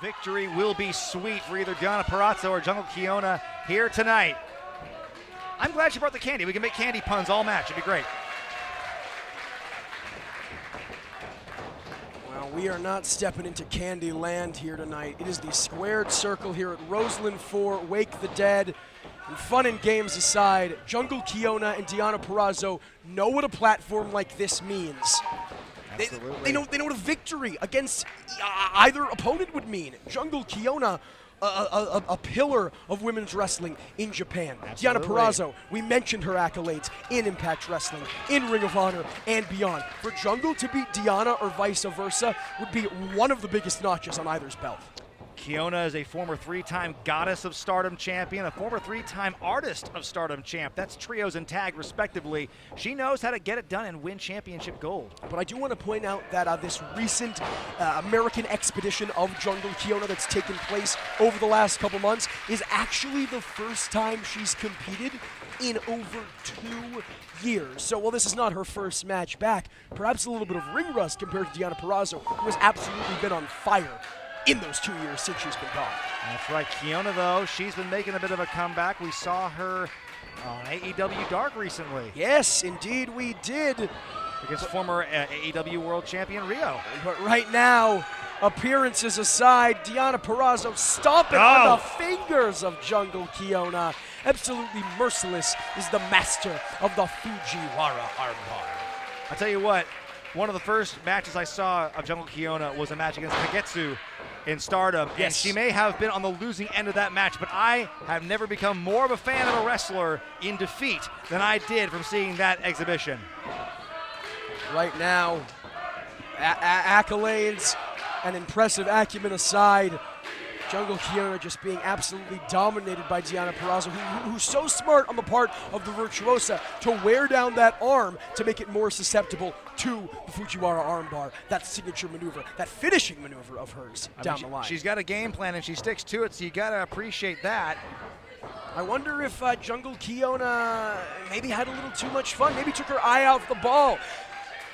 Victory will be sweet for either Deonna Purrazzo or Jungle Kyona here tonight. I'm glad she brought the candy. We can make candy puns all match. It'd be great. Well, we are not stepping into candy land here tonight. It is the squared circle here at Roseland 4, Wake the Dead. And fun and games aside, Jungle Kyona and Deonna Purrazzo know what a platform like this means. They, they know they know what a victory against uh, either opponent would mean. Jungle Kyona a, a, a, pillar of women's wrestling in Japan. Absolutely. Purrazzo, we mentioned her accolades in Impact Wrestling, in Ring of Honor, and beyond. For Jungle to beat Deonna or vice versa would be one of the biggest notches on either's belt. Kyona is a former three-time Goddess of Stardom champion, a former three-time Artist of Stardom champ. That's trios and tag, respectively. She knows how to get it done and win championship gold. But I do want to point out that uh, this recent uh, American expedition of Jungle Kyona that's taken place over the last couple months is actually the first time she's competed in over two years. So while this is not her first match back, perhaps a little bit of ring rust compared to Deonna Purrazzo, who has absolutely been on fire in those two years since she's been gone. That's right. Kyona, though, she's been making a bit of a comeback. We saw her on AEW Dark recently Yes, indeed we did. against former uh, AEW World Champion Riho. But right now, appearances aside, Deonna Purrazzo stomping Oh. on the fingers of Jungle Kyona. Absolutely merciless is the master of the Fujiwara armbar. I tell you what, one of the first matches I saw of Jungle Kyona was a match against Kagetsu in Stardom. And Yes. she may have been on the losing end of that match, but I have never become more of a fan of a wrestler in defeat than I did from seeing that exhibition. Right now, a- a- accolades and impressive acumen aside, Jungle Kyona just being absolutely dominated by Deonna Purrazzo, who, who- who's so smart on the part of the Virtuosa to wear down that arm to make it more susceptible to the Fujiwara armbar, that signature maneuver, that finishing maneuver of hers I mean, down she- the line. She's got a game plan and she sticks to it, so you got to appreciate that. I wonder if uh, Jungle Kyona maybe had a little too much fun, maybe took her eye off the ball.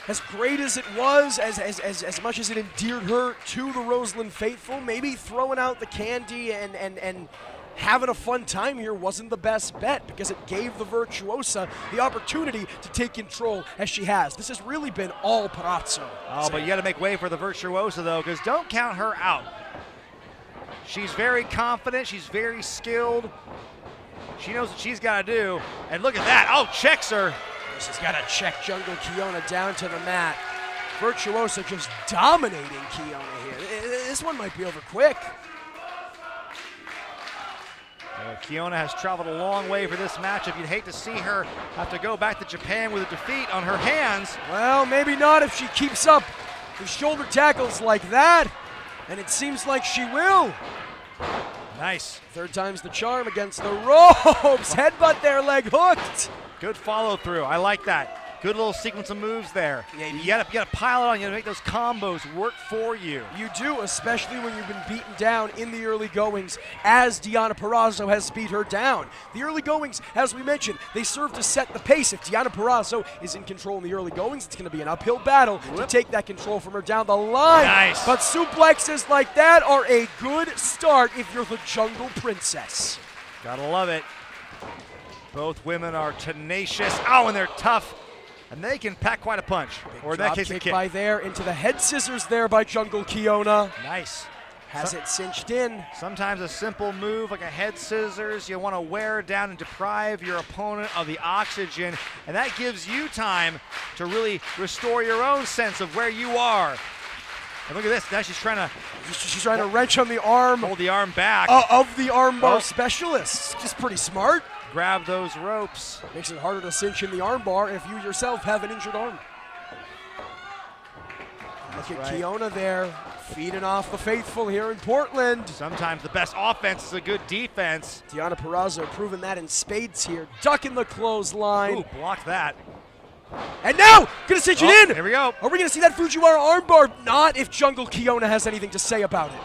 As great as it was, as, as, as, as much as it endeared her to the Roseland faithful, maybe throwing out the candy and, and, and having a fun time here wasn't the best bet because it gave the Virtuosa the opportunity to take control as she has. This has really been all Purrazzo. Oh, but you got to make way for the Virtuosa, though, because don't count her out. She's very confident. She's very skilled. She knows what she's got to do. And look at that. Oh, checks her. She's got to check Jungle Kyona down to the mat. Virtuosa just dominating Kyona here. This one might be over quick. Uh, Kyona has traveled a long way for this matchup. You'd hate to see her have to go back to Japan with a defeat on her hands. Well, maybe not if she keeps up the shoulder tackles like that. And it seems like she will. Nice. Third time's the charm against the ropes. Headbutt there, leg hooked. Good follow through. I like that. Good little sequence of moves there. Yeah, you you- gotta, you gotta pile it on. You gotta make those combos work for you. You do, especially when you've been beaten down in the early goings, as Deonna Purrazzo has beat her down. The early goings, as we mentioned, they serve to set the pace. If Deonna Purrazzo is in control in the early goings, it's going to be an uphill battle to take that control from her down the line. Nice. But suplexes like that are a good start if you're the Jungle Princess. Gotta love it. Both women are tenacious. Oh, and they're tough. And they can pack quite a punch. or in that case, a kick kick. by there into the head scissors there by Jungle Kyona. Nice. Has So- it cinched in. Sometimes a simple move like a head scissors, you want to wear down and deprive your opponent of the oxygen, and that gives you time to really restore your own sense of where you are. And look at this, now she's trying to She's trying to wrench on the arm hold the arm back, uh, of the armbar Oh. specialist. Just pretty smart. Grab those ropes. Makes it harder to cinch in the armbar if you yourself have an injured arm. Look at right. Kyona there, feeding off the faithful here in Portland. Sometimes the best offense is a good defense. Deonna Purrazzo proving that in spades here, ducking the clothesline. Ooh, blocked that. And now, gonna cinch Oh, it in. here we go. Are we gonna see that Fujiwara armbar? Not if Jungle Kyona has anything to say about it.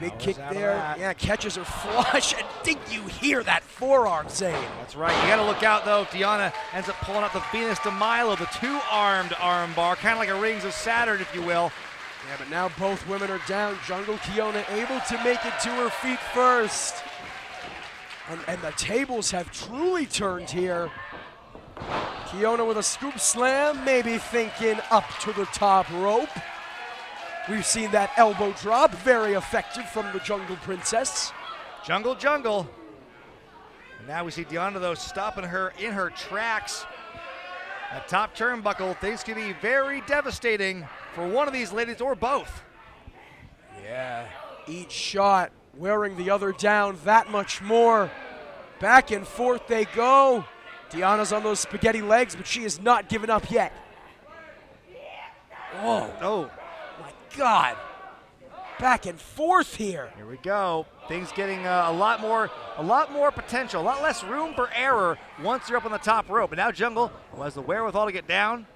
Big kick there. Yeah, catches her flush. And did you hear that forearm, Zane? That's right. You got to look out though. If Deonna ends up pulling out the Venus de Milo, the two-armed armbar, kind of like a Rings of Saturn, if you will. Yeah, but now both women are down. Jungle Kyona able to make it to her feet first. And, and the tables have truly turned here. Kyona with a scoop slam, maybe thinking up to the top rope. We've seen that elbow drop, very effective from the Jungle Princess. Jungle, jungle. And now we see Deonna, though, stopping her in her tracks. A top turnbuckle, things can be very devastating for one of these ladies or both. Yeah, each shot wearing the other down that much more. Back and forth they go. Deonna's on those spaghetti legs, but she is not giving up yet. Oh, Oh, God. Back and forth here. here we go. Things getting uh, a lot more, a lot more potential, a lot less room for error once you're up on the top rope. But now Jungle who has the wherewithal to get down.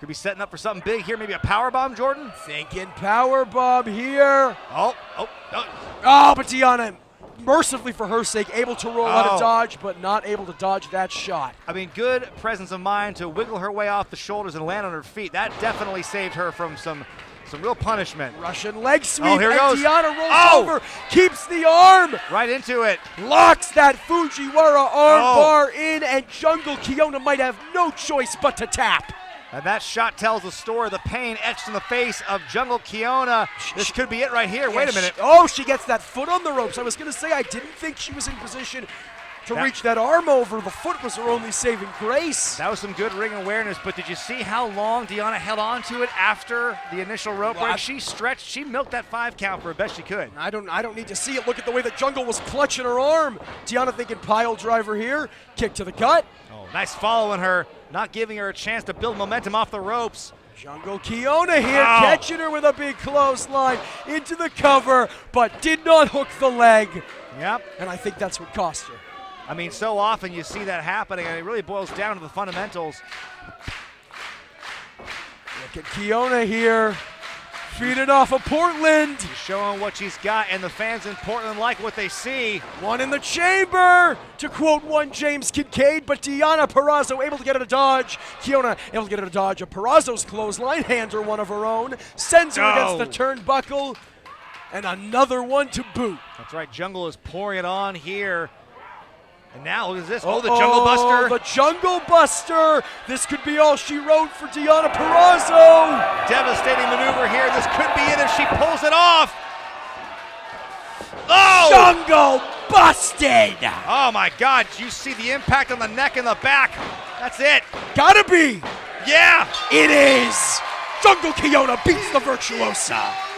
Could be setting up for something big here, maybe a power bomb, Jordan. Thinking power bomb here. Oh, oh, oh. Oh, but Deonna, mercifully for her sake, able to roll out Oh. of dodge, but not able to dodge that shot. I mean, good presence of mind to wiggle her way off the shoulders and land on her feet. That definitely saved her from some, some real punishment. Russian leg oh, sweep, Oh, here and goes. Rolls Oh. over, keeps the arm. Right into it. locks that Fujiwara arm Oh. bar in, and Jungle Kyona might have no choice but to tap. And that shot tells the story of the pain etched in the face of Jungle Kyona. This could be it right here. Wait a minute. she- oh, she gets that foot on the ropes. I was going to say, I didn't think she was in position to That- reach that arm over. The foot was her only saving grace. That was some good ring awareness, but did you see how long Deonna held on to it after the initial rope Well, I- break? She stretched, she milked that five count for the best she could. I don't, I don't need to see it. Look at the way that Jungle was clutching her arm. Deonna thinking pile driver here, kick to the gut. Oh, nice following her, not giving her a chance to build momentum off the ropes. Jungle Kyona here, Ow. catching her with a big clothesline into the cover, but did not hook the leg. Yep. And I think that's what cost her. I mean, so often you see that happening, and it really boils down to the fundamentals. Look at Kyona here, feeding off of Portland. She's showing what she's got, and the fans in Portland like what they see. One in the chamber, to quote one James Kincaid, but Deonna Purrazzo able to get it a dodge. Kyona able to get it a dodge. A Purrazzo's clothesline, hand her one of her own, sends her Oh. against the turnbuckle, and another one to boot. That's right, Jungle is pouring it on here. And now, look at this. Oh, the Jungle Buster. The Jungle Buster. This could be all she wrote for Deonna Purrazzo. Devastating maneuver here. This could be it if she pulls it off. Oh! Jungle busted. Oh my God! You see the impact on the neck and the back. That's it. Gotta be. Yeah. It is. Jungle Kyona beats the Virtuosa.